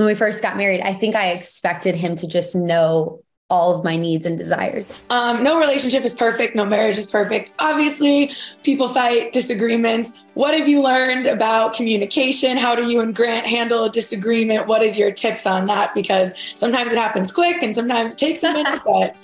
when we first got married, I think I expected him to just know all of my needs and desires. Um, no relationship is perfect. No marriage is perfect. Obviously, people fight disagreements. What have you learned about communication? How do you and Grant handle a disagreement? What is your tips on that? Because sometimes it happens quick and sometimes it takes a minute, but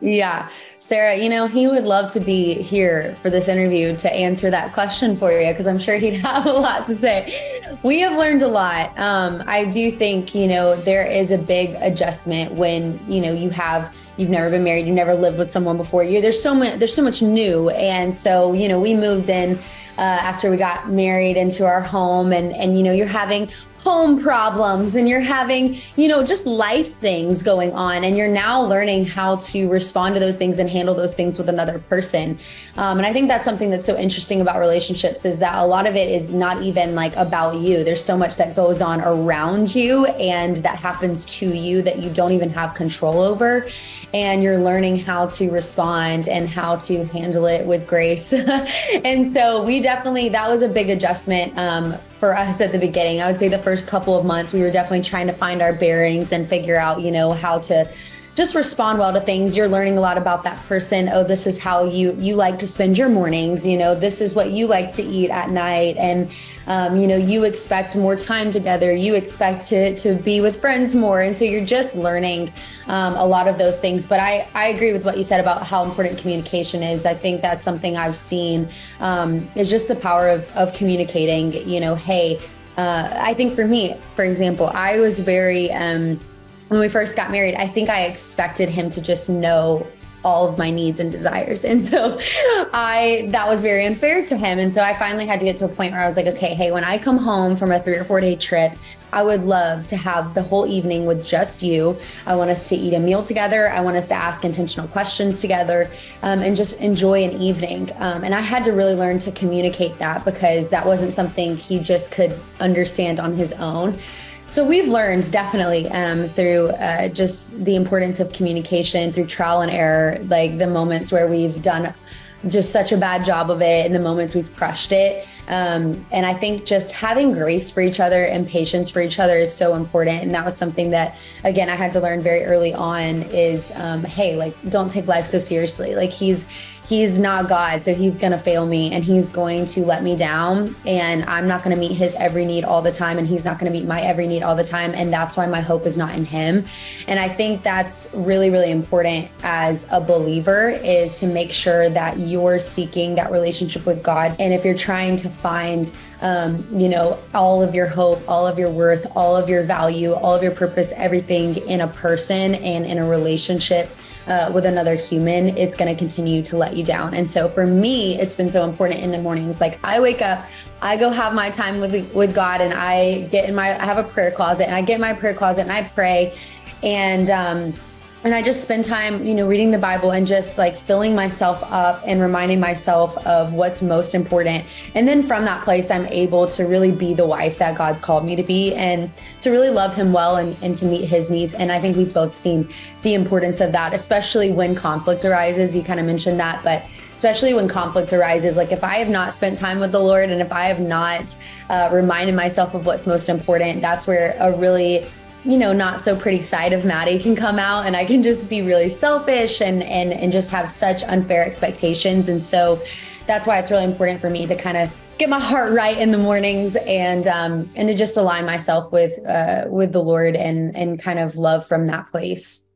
yeah. Sarah, you know, he would love to be here for this interview to answer that question for you because I'm sure he'd have a lot to say. We have learned a lot. Um, I do think, you know, there is a big adjustment when, you know, you have you've never been married, you've never lived with someone before. You there's so much there's so much new. And so, you know, we moved in uh, after we got married into our home and and you know you're having home problems and you're having, you know, just life things going on. And you're now learning how to respond to those things and handle those things with another person. Um, and I think that's something that's so interesting about relationships is that a lot of it is not even like about you. There's so much that goes on around you and that happens to you that you don't even have control over. And you're learning how to respond and how to handle it with grace. and so we definitely, that was a big adjustment um, for us at the beginning. I would say the first couple of months, we were definitely trying to find our bearings and figure out, you know, how to just respond well to things. You're learning a lot about that person. Oh this is how you you like to spend your mornings. You know this is what you like to eat at night. And um, you know you expect more time together. You expect to to be with friends more. And so you're just learning um, a lot of those things. But i i agree with what you said about how important communication is. I think that's something i've seen um, is just the power of of communicating. You know hey uh, i think for me for example i was very um, when we first got married, I think I expected him to just know all of my needs and desires. And so I that was very unfair to him. And so I finally had to get to a point where I was like, okay, hey, when I come home from a 3 or 4 day trip, I would love to have the whole evening with just you. I want us to eat a meal together. I want us to ask intentional questions together um, and just enjoy an evening. Um, and I had to really learn to communicate that because that wasn't something he just could understand on his own. So we've learned definitely um, through uh, just the importance of communication through trial and error, like the moments where we've done just such a bad job of it and the moments we've crushed it. Um, and I think just having grace for each other and patience for each other is so important. And that was something that, again, I had to learn very early on is, um, hey, like, don't take life so seriously. Like he's, he's not God, so he's going to fail me and he's going to let me down. And I'm not going to meet his every need all the time. And he's not going to meet my every need all the time. And that's why my hope is not in him. And I think that's really, really important as a believer is to make sure that you're seeking that relationship with God. And if you're trying to find, um, you know, all of your hope, all of your worth, all of your value, all of your purpose, everything in a person and in a relationship, uh, with another human, it's going to continue to let you down. And so for me, it's been so important in the mornings. Like I wake up, I go have my time with with God, and I get in my I have a prayer closet, and I get in my prayer closet and I pray, and um, and I just spend time, you know, reading the Bible and just like filling myself up and reminding myself of what's most important. And then from that place, I'm able to really be the wife that God's called me to be and to really love Him well and, and to meet His needs. And I think we've both seen the importance of that, especially when conflict arises. You kind of mentioned that, but especially when conflict arises, like if I have not spent time with the Lord and if I have not uh, reminded myself of what's most important, that's where a really you know not so pretty side of Madi can come out and I can just be really selfish and and and just have such unfair expectations and so that's why it's really important for me to kind of get my heart right in the mornings and um and to just align myself with uh with the Lord and and kind of love from that place.